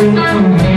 Música